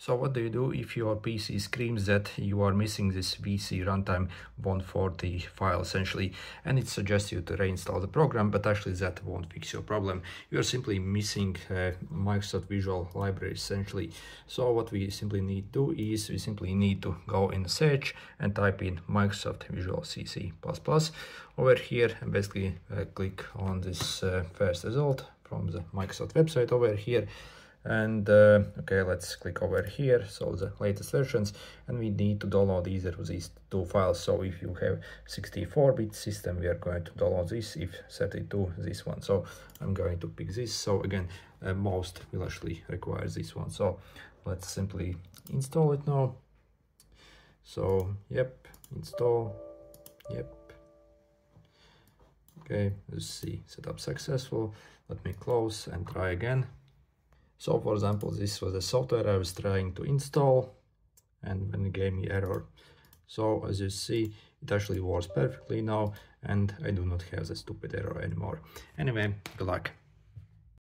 So what do you do if your PC screams that you are missing this VC runtime 140 file essentially and it suggests you to reinstall the program but actually that won't fix your problem. You're simply missing uh, Microsoft Visual Library essentially. So what we simply need to do is we simply need to go in search and type in Microsoft Visual CC++. Over here and basically uh, click on this uh, first result from the Microsoft website over here and uh, okay let's click over here so the latest versions. And we need to download either of these two files. So if you have 64-bit system we are going to download this. If 32 this one. So i'm going to pick this. So again uh, most will actually require this one. So let's simply install it now. So yep install. Yep. Okay let's see. Setup successful. Let me close and try again so for example, this was the software I was trying to install and when it gave me error. So as you see, it actually works perfectly now and I do not have the stupid error anymore. Anyway, good luck.